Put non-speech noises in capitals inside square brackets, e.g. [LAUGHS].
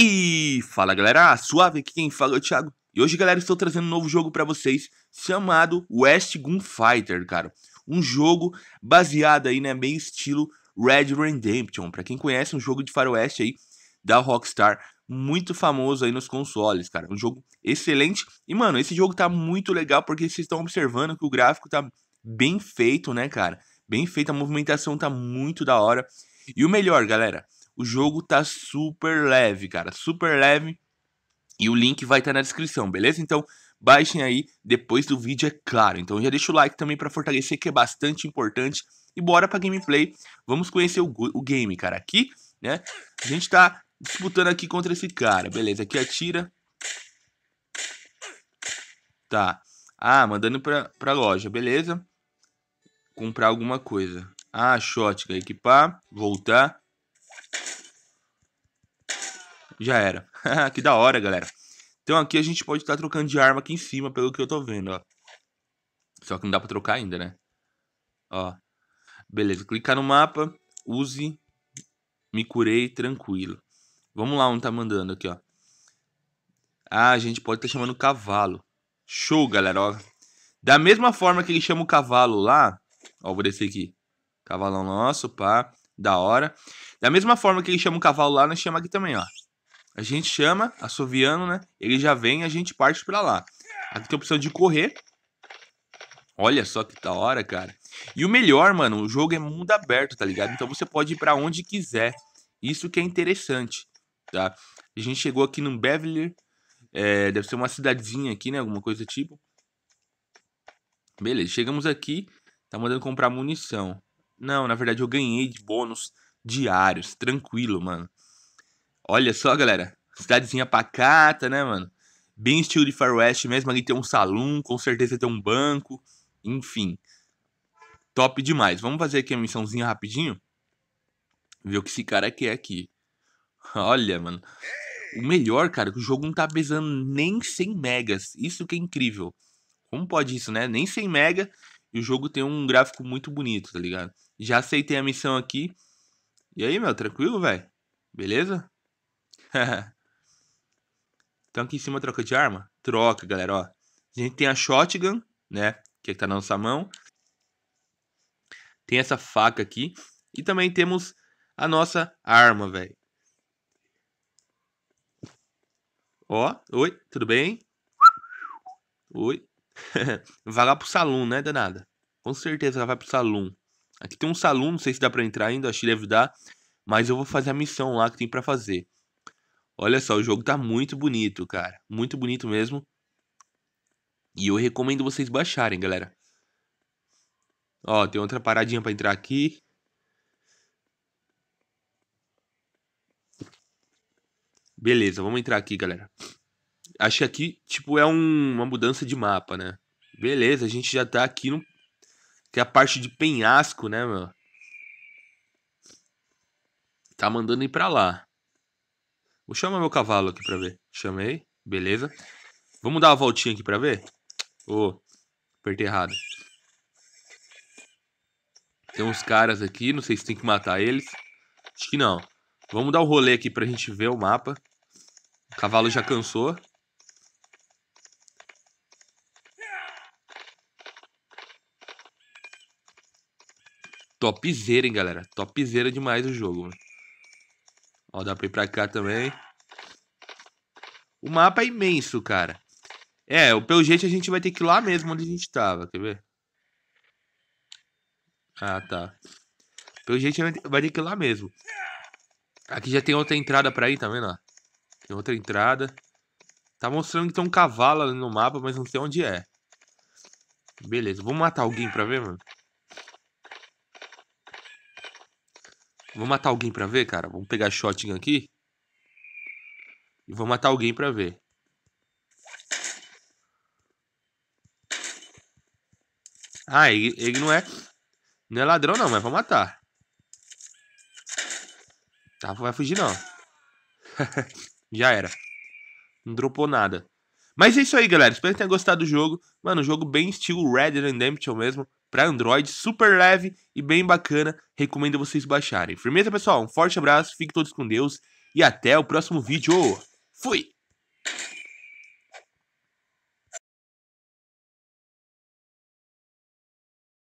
E fala galera, suave aqui quem fala é o Thiago. E hoje galera estou trazendo um novo jogo pra vocês Chamado West Gunfighter, cara. Um jogo baseado aí, né, meio estilo Red Redemption. Pra quem conhece, um jogo de faroeste aí da Rockstar Muito famoso aí nos consoles, cara. Um jogo excelente. E mano, esse jogo tá muito legal porque vocês estão observando que o gráfico tá bem feito, né cara? Bem feito, a movimentação tá muito da hora. E o melhor galera o jogo tá super leve, cara, super leve. E o link vai estar tá na descrição, beleza? Então, baixem aí depois do vídeo, é claro. Então, já deixa o like também para fortalecer, que é bastante importante. E bora pra gameplay. Vamos conhecer o, o game, cara. Aqui, né, a gente tá disputando aqui contra esse cara. Beleza, aqui atira. Tá. Ah, mandando pra, pra loja, beleza. Comprar alguma coisa. Ah, shotgun, equipar, voltar. Já era. [LAUGHS] que da hora, galera. Então aqui a gente pode estar tá trocando de arma aqui em cima, pelo que eu tô vendo, ó. Só que não dá pra trocar ainda, né? Ó. Beleza, clicar no mapa, use, me curei, tranquilo. Vamos lá onde tá mandando aqui, ó. Ah, a gente pode estar tá chamando cavalo. Show, galera, ó. Da mesma forma que ele chama o cavalo lá, ó, vou descer aqui. Cavalão nosso, pá, da hora. Da mesma forma que ele chama o cavalo lá, nós chama aqui também, ó. A gente chama, assoviando, né? Ele já vem a gente parte pra lá. Aqui tem a opção de correr. Olha só que da hora, cara. E o melhor, mano, o jogo é mundo aberto, tá ligado? Então você pode ir pra onde quiser. Isso que é interessante, tá? A gente chegou aqui no Beverly. É, deve ser uma cidadezinha aqui, né? Alguma coisa tipo. Beleza, chegamos aqui. Tá mandando comprar munição. Não, na verdade eu ganhei de bônus diários. Tranquilo, mano. Olha só, galera. Cidadezinha pacata, né, mano? Bem estilo de Far West mesmo. Ali tem um salão, com certeza tem um banco. Enfim. Top demais. Vamos fazer aqui a missãozinha rapidinho. Ver o que esse cara quer aqui. Olha, mano. O melhor, cara, é que o jogo não tá pesando nem 100 megas. Isso que é incrível. Como pode isso, né? Nem 100 mega e o jogo tem um gráfico muito bonito, tá ligado? Já aceitei a missão aqui. E aí, meu, tranquilo, velho? Beleza? [LAUGHS] então aqui em cima troca de arma? Troca, galera, ó. A gente tem a shotgun, né? Que tá na nossa mão. Tem essa faca aqui. E também temos a nossa arma, velho. Ó, oi, tudo bem? Oi. [LAUGHS] vai lá pro salão, né, danada? Com certeza ela vai pro salão. Aqui tem um salão, não sei se dá pra entrar ainda, acho que deve dar. Mas eu vou fazer a missão lá que tem pra fazer. Olha só, o jogo tá muito bonito, cara. Muito bonito mesmo. E eu recomendo vocês baixarem, galera. Ó, tem outra paradinha pra entrar aqui. Beleza, vamos entrar aqui, galera. Acho que aqui, tipo, é um, uma mudança de mapa, né? Beleza, a gente já tá aqui no... Que é a parte de penhasco, né, meu? Tá mandando ir pra lá. Vou chamar meu cavalo aqui pra ver. Chamei. Beleza. Vamos dar uma voltinha aqui pra ver? Ô, oh, apertei errado. Tem uns caras aqui, não sei se tem que matar eles. Acho que não. Vamos dar um rolê aqui pra gente ver o mapa. O cavalo já cansou. Topzera, hein, galera. Topzera demais o jogo, mano. Ó, dá pra ir pra cá também. O mapa é imenso, cara. É, pelo jeito a gente vai ter que ir lá mesmo onde a gente tava, quer ver? Ah, tá. Pelo jeito a gente vai ter que ir lá mesmo. Aqui já tem outra entrada pra ir, tá vendo? Tem outra entrada. Tá mostrando que tem um cavalo ali no mapa, mas não sei onde é. Beleza, vamos matar alguém pra ver, mano? Vamos matar alguém pra ver, cara? Vamos pegar shotgun aqui. E vou matar alguém pra ver. Ah, ele, ele não é... Não é ladrão não, mas vou matar. Tá, vai fugir não. [LAUGHS] Já era. Não dropou nada. Mas é isso aí, galera. Espero que tenham gostado do jogo. Mano, jogo bem estilo Red Redemption mesmo para Android, super leve e bem bacana. Recomendo vocês baixarem. Firmeza, pessoal? Um forte abraço, fiquem todos com Deus e até o próximo vídeo. Fui!